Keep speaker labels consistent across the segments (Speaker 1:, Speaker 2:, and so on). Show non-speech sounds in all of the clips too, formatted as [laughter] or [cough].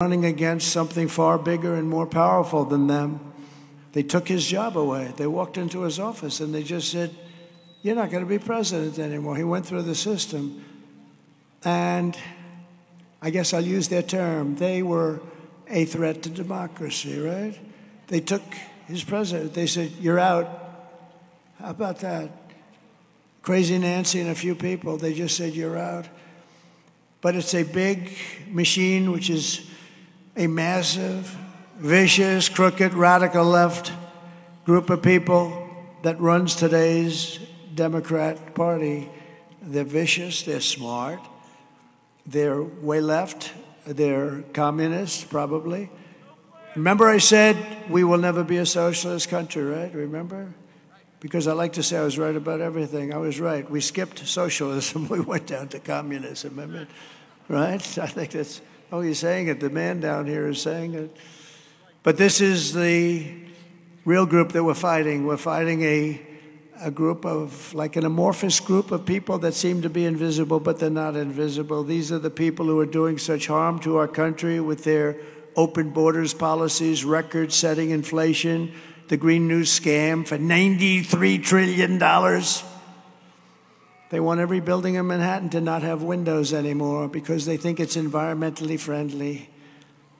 Speaker 1: running against something far bigger and more powerful than them. They took his job away. They walked into his office and they just said, You're not going to be president anymore. He went through the system. And I guess I'll use their term. They were a threat to democracy, right? They took his president. They said, You're out. How about that? Crazy Nancy and a few people, they just said, You're out. But it's a big machine which is a massive, vicious, crooked, radical left group of people that runs today's Democrat Party. They're vicious, they're smart, they're way left, they're communists, probably. Remember, I said we will never be a socialist country, right? Remember? Because I like to say I was right about everything. I was right. We skipped socialism, [laughs] we went down to communism, remember? Right? I think that's Oh, he's saying it. The man down here is saying it. But this is the real group that we're fighting. We're fighting a, a group of, like an amorphous group of people that seem to be invisible, but they're not invisible. These are the people who are doing such harm to our country with their open borders policies, record setting inflation, the Green New scam for $93 trillion. They want every building in Manhattan to not have windows anymore because they think it's environmentally friendly.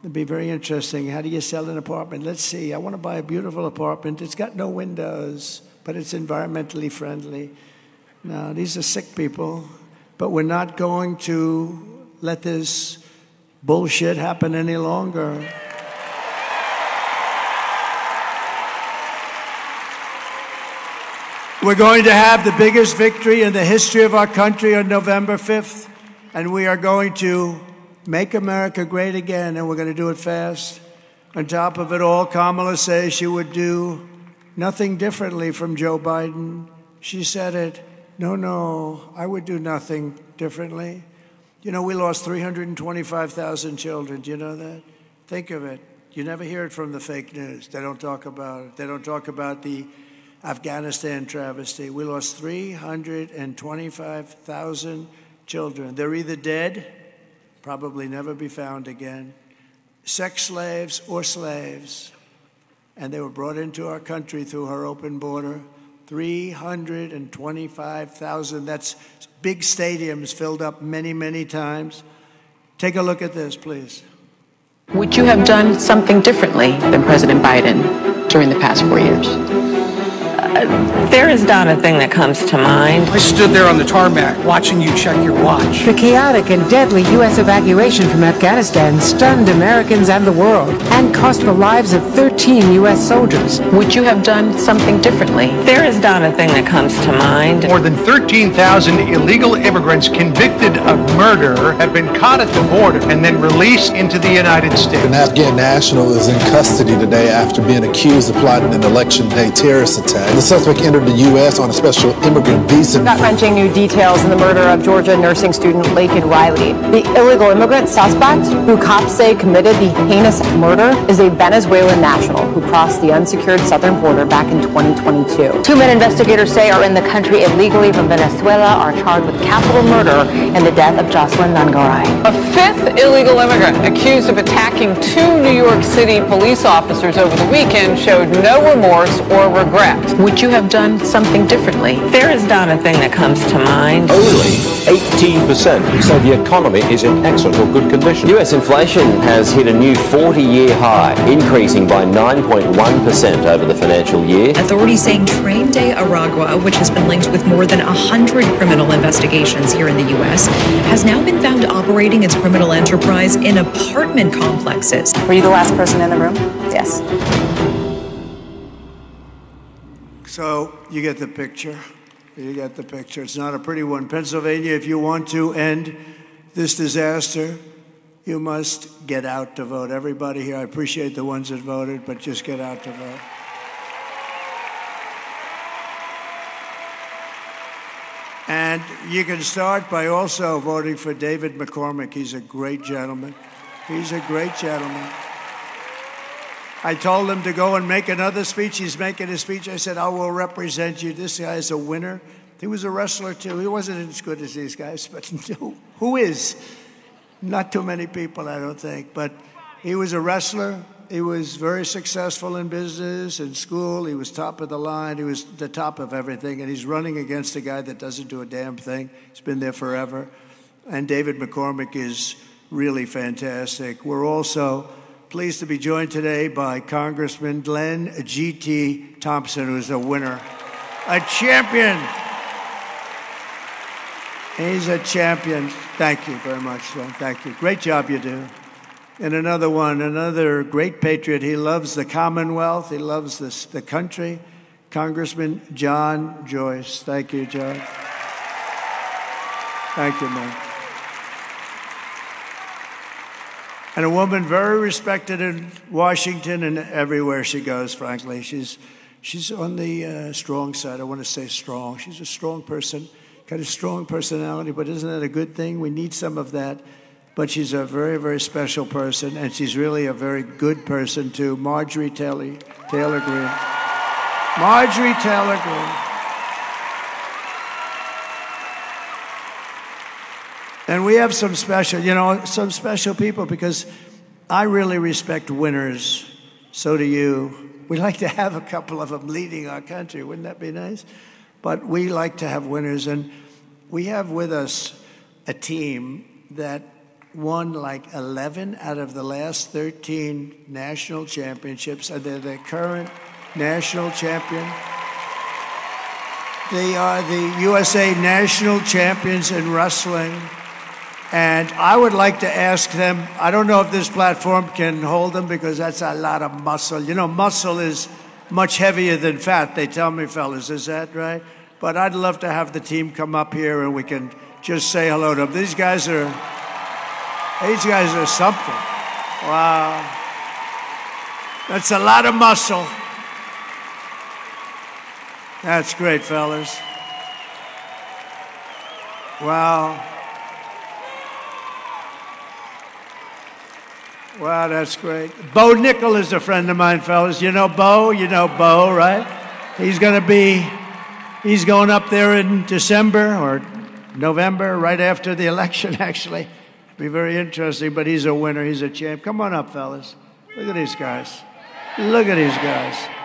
Speaker 1: It'd be very interesting. How do you sell an apartment? Let's see. I want to buy a beautiful apartment. It's got no windows, but it's environmentally friendly. Now, these are sick people, but we're not going to let this bullshit happen any longer. We're going to have the biggest victory in the history of our country on November 5th, and we are going to make America great again, and we're going to do it fast. On top of it all, Kamala says she would do nothing differently from Joe Biden. She said it. No, no, I would do nothing differently. You know, we lost 325,000 children. Do you know that? Think of it. You never hear it from the fake news. They don't talk about it. They don't talk about the Afghanistan travesty. We lost 325,000 children. They're either dead, probably never be found again, sex slaves or slaves. And they were brought into our country through our open border. 325,000. That's big stadiums filled up many, many times. Take a look at this, please.
Speaker 2: Would you have done something differently than President Biden during the past four years?
Speaker 3: There is not a thing that comes to mind.
Speaker 4: I stood there on the tarmac watching you check your watch.
Speaker 5: The chaotic and deadly U.S. evacuation from Afghanistan stunned Americans and the world and cost the lives of 13 U.S. soldiers.
Speaker 2: Would you have done something differently?
Speaker 3: There is not a thing that comes to mind.
Speaker 6: More than 13,000 illegal immigrants convicted of murder have been caught at the border and then released into the United States.
Speaker 7: An Afghan national is in custody today after being accused of plotting an election day terrorist attack. The suspect entered the U.S. on a special immigrant visa.
Speaker 8: Gut-wrenching new details in the murder of Georgia nursing student Laken Riley. The illegal immigrant suspect, who cops say committed the heinous murder, is a Venezuelan national who crossed the unsecured southern border back in 2022.
Speaker 9: Two men investigators say are in the country illegally from Venezuela are charged with capital murder in the death of Jocelyn Nungaray.
Speaker 3: A fifth illegal immigrant accused of attacking two New York City police officers over the weekend showed no remorse or regret.
Speaker 2: Would you have done something differently?
Speaker 3: There is not a thing that comes to mind.
Speaker 10: Only 18% say the economy is in excellent or good condition.
Speaker 11: US inflation has hit a new 40-year high, increasing by 9.1% over the financial year.
Speaker 12: Authorities saying Tren de Aragua, which has been linked with more than 100 criminal investigations here in the U.S., has now been found operating its criminal enterprise in apartment complexes.
Speaker 8: Were you the last person in the room? Yes.
Speaker 1: So you get the picture. You get the picture. It's not a pretty one. Pennsylvania, if you want to end this disaster, you must get out to vote. Everybody here, I appreciate the ones that voted, but just get out to vote. And you can start by also voting for David McCormick. He's a great gentleman. He's a great gentleman. I told him to go and make another speech. He's making a speech. I said, I will represent you. This guy is a winner. He was a wrestler, too. He wasn't as good as these guys, [laughs] but who is? Not too many people, I don't think. But He was a wrestler. He was very successful in business and school. He was top of the line. He was the top of everything. And he's running against a guy that doesn't do a damn thing. He's been there forever. And David McCormick is really fantastic. We're also pleased to be joined today by Congressman Glenn G.T. Thompson, who's a winner, a champion. He's a champion. Thank you very much, Glenn. Thank you. Great job you do. And another one, another great patriot. He loves the Commonwealth. He loves this, the country. Congressman John Joyce. Thank you, John. Thank you, man. And a woman very respected in Washington and everywhere she goes, frankly. She's, she's on the uh, strong side. I want to say strong. She's a strong person, got a strong personality, but isn't that a good thing? We need some of that. But she's a very, very special person, and she's really a very good person, too. Marjorie Taylor, Taylor Greene. Marjorie Taylor Greene. And we have some special, you know, some special people because I really respect winners. So do you. We'd [laughs] like to have a couple of them leading our country. Wouldn't that be nice? But we like to have winners. And we have with us a team that won like 11 out of the last 13 national championships. And they're the current national champion. They are the USA national champions in wrestling. And I would like to ask them I don't know if this platform can hold them because that's a lot of muscle. You know, muscle is much heavier than fat, they tell me, fellas. Is that right? But I'd love to have the team come up here and we can just say hello to them. These guys are, these guys are something. Wow. That's a lot of muscle. That's great, fellas. Wow. Wow, that's great. Bo Nickal is a friend of mine, fellas. You know Bo? You know Bo, right? He's going to be, he's going up there in December or November, right after the [laughs] election, actually. Be very interesting, but he's a winner. He's a champ. Come on up, fellas. Look at these guys. Look at these guys.